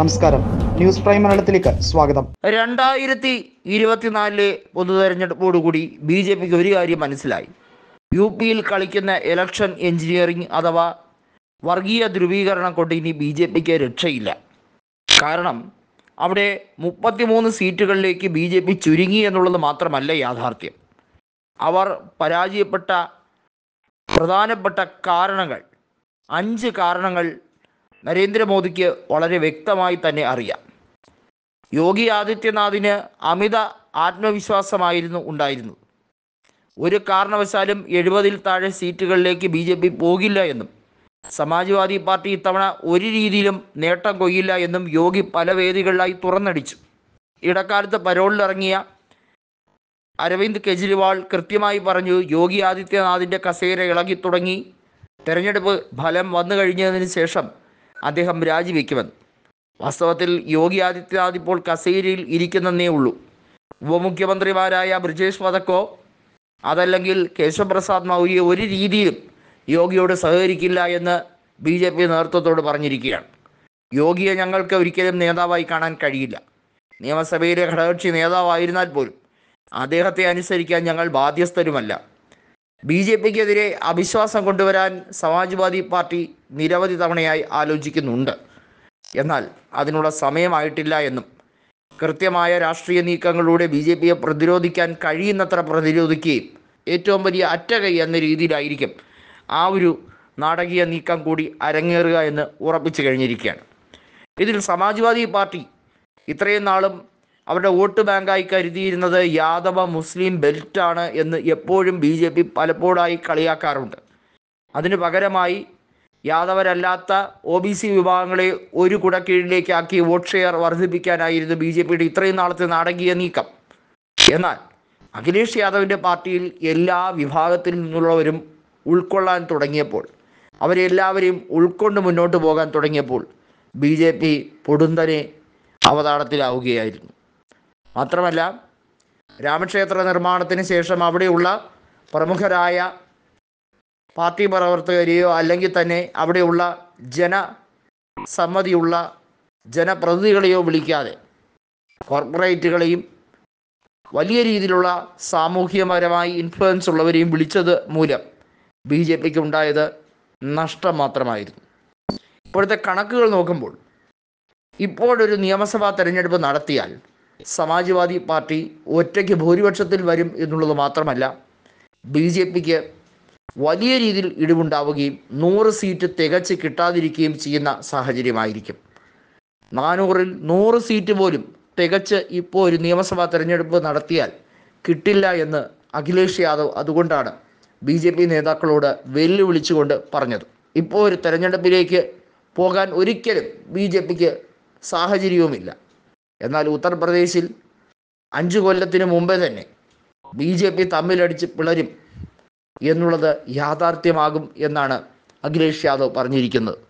നമസ്കാരം. News prime മലയാളത്തിലേക്ക് സ്വാഗതം. രണ്ടായിരത്തി ഇരുപത്തിനാലിലെ പൊതു തെരഞ്ഞെടുപ്പോടുകൂടി ബി ജെ പിക്ക് ഒരു കാര്യം മനസ്സിലായി. യു പിയിൽ കളിക്കുന്ന ഇലക്ഷൻ എഞ്ചിനീയറിംഗ് അഥവാ വർഗീയ ധ്രുവീകരണം കൊണ്ട് ഇനി ബി ജെ പിക്ക് രക്ഷയില്ല. കാരണം അവിടെ മുപ്പത്തിമൂന്ന് സീറ്റുകളിലേക്ക് ബി ജെ പി ചുരുങ്ങി എന്നുള്ളത് മാത്രമല്ല യാഥാർത്ഥ്യം. അവർ പരാജയപ്പെട്ട പ്രധാനപ്പെട്ട കാരണങ്ങൾ അഞ്ച് കാരണങ്ങൾ നരേന്ദ്രമോദിക്ക് വളരെ വ്യക്തമായി തന്നെ അറിയാം. യോഗി ആദിത്യനാഥിന് അമിത ആത്മവിശ്വാസമായിരുന്നു ഉണ്ടായിരുന്നത്. ഒരു കാരണവശാലും എഴുപതിൽ താഴെ സീറ്റുകളിലേക്ക് ബി ജെ പി പോകില്ല എന്നും സമാജ്വാദി പാർട്ടി ഇത്തവണ ഒരു രീതിയിലും നേട്ടം കൊയ്യില്ല എന്നും യോഗി പല വേദികളിലായി തുറന്നടിച്ചു. ഇടക്കാലത്ത് പരോളിലിറങ്ങിയ അരവിന്ദ് കെജ്രിവാൾ കൃത്യമായി പറഞ്ഞു യോഗി ആദിത്യനാഥിന്റെ കസേര ഇളകി തുടങ്ങി തെരഞ്ഞെടുപ്പ് ഫലം വന്നു കഴിഞ്ഞതിന് ശേഷം അദ്ദേഹം രാജിവെക്കുമെന്ന്. വാസ്തവത്തിൽ യോഗി ആദിത്യനാഥ് ഇപ്പോൾ കസേരയിൽ ഇരിക്കുന്നതേ ഉള്ളൂ. ഉപമുഖ്യമന്ത്രിമാരായ ബ്രിജേഷ് വധക്കോ അതല്ലെങ്കിൽ കേശവപ്രസാദ് മൗര്യ ഒരു രീതിയിലും യോഗിയോട് സഹകരിക്കില്ല എന്ന് ബി ജെ പി നേതൃത്വത്തോട് പറഞ്ഞിരിക്കുകയാണ്. യോഗിയെ ഞങ്ങൾക്ക് ഒരിക്കലും നേതാവായി കാണാൻ കഴിയില്ല. നിയമസഭയിലെ ഘടകകക്ഷി നേതാവായിരുന്നാൽ പോലും അദ്ദേഹത്തെ അനുസരിക്കാൻ ഞങ്ങൾ ബാധ്യസ്ഥരുമല്ല. ബി ജെ പിക്കെതിരെ അവിശ്വാസം കൊണ്ടുവരാൻ സമാജ്വാദി പാർട്ടി നിരവധി തവണയായി ആലോചിക്കുന്നുണ്ട്. എന്നാൽ അതിനുള്ള സമയമായിട്ടില്ല എന്നും കൃത്യമായ രാഷ്ട്രീയ നീക്കങ്ങളിലൂടെ ബി ജെ പിയെ പ്രതിരോധിക്കാൻ കഴിയുന്നത്ര പ്രതിരോധിക്കുകയും ഏറ്റവും വലിയ അറ്റകൈ എന്ന രീതിയിലായിരിക്കും ആ ഒരു നാടകീയ നീക്കം കൂടി അരങ്ങേറുക എന്ന് ഉറപ്പിച്ചു കഴിഞ്ഞിരിക്കുകയാണ്. ഇതിൽ സമാജ്വാദി പാർട്ടി ഇത്രയും നാളും അവരുടെ വോട്ട് ബാങ്കായി കരുതിയിരുന്നത് യാദവ മുസ്ലിം ബെൽറ്റാണ് എന്ന് എപ്പോഴും ബി ജെ പി പലപ്പോഴായി കളിയാക്കാറുണ്ട്. അതിന് പകരമായി യാദവരല്ലാത്ത ഒ ബി സി വിഭാഗങ്ങളെ ഒരു കുടക്കീഴിലേക്കാക്കി വോട്ട് ഷെയർ വർദ്ധിപ്പിക്കാനായിരുന്നു ബി ജെ പിയുടെ ഇത്രയും നാളത്തെ നാടകീയ നീക്കം. എന്നാൽ അഖിലേഷ് യാദവിന്റെ പാർട്ടിയിൽ എല്ലാ വിഭാഗത്തിൽ നിന്നുള്ളവരും ഉൾക്കൊള്ളാൻ തുടങ്ങിയപ്പോൾ അവരെല്ലാവരെയും ഉൾക്കൊണ്ട് മുന്നോട്ട് പോകാൻ തുടങ്ങിയപ്പോൾ ബി ജെ പി പൊടുന്തനെ അവതാളത്തിലാവുകയായിരുന്നു. മാത്രമല്ല രാമക്ഷേത്ര നിർമ്മാണത്തിന് ശേഷം അവിടെയുള്ള പ്രമുഖരായ പാർട്ടി പ്രവർത്തകരെയോ അല്ലെങ്കിൽ തന്നെ അവിടെയുള്ള ജനസമ്മതിയുള്ള ജനപ്രതിനിധികളെയോ വിളിക്കാതെ കോർപ്പറേറ്റുകളെയും വലിയ രീതിയിലുള്ള സാമൂഹ്യപരമായി ഇൻഫ്ലുവൻസ് ഉള്ളവരെയും വിളിച്ചത് മൂലം ബി ജെ പിക്ക് ഉണ്ടായത് നഷ്ടം മാത്രമായിരുന്നു. ഇപ്പോഴത്തെ കണക്കുകൾ നോക്കുമ്പോൾ ഇപ്പോഴൊരു നിയമസഭാ തെരഞ്ഞെടുപ്പ് നടത്തിയാൽ സമാജ്വാദി പാർട്ടി ഒറ്റയ്ക്ക് ഭൂരിപക്ഷത്തിൽ വരും എന്നുള്ളത് മാത്രമല്ല ബി ജെ പിക്ക് വലിയ രീതിയിൽ ഇടിവുണ്ടാവുകയും നൂറ് സീറ്റ് തികച്ച് കിട്ടാതിരിക്കുകയും ചെയ്യുന്ന സാഹചര്യമായിരിക്കും. നാനൂറിൽ നൂറ് സീറ്റ് പോലും തികച്ച് ഇപ്പോൾ ഒരു നിയമസഭാ തെരഞ്ഞെടുപ്പ് നടത്തിയാൽ കിട്ടില്ല എന്ന് അഖിലേഷ് യാദവ് അതുകൊണ്ടാണ് ബി ജെ പി നേതാക്കളോട് വെല്ലുവിളിച്ചുകൊണ്ട് പറഞ്ഞത്. ഇപ്പോൾ ഒരു തെരഞ്ഞെടുപ്പിലേക്ക് പോകാൻ ഒരിക്കലും ബി ജെ പിക്ക് സാഹചര്യവുമില്ല. എന്നാൽ ഉത്തർപ്രദേശിൽ അഞ്ചു കൊല്ലത്തിന് മുമ്പേ തന്നെ ബി ജെ പി തമ്മിലടിച്ച് പിളരും എന്നുള്ളത് യാഥാർത്ഥ്യമാകും എന്നാണ് അഖിലേഷ് യാദവ് പറഞ്ഞിരിക്കുന്നത്.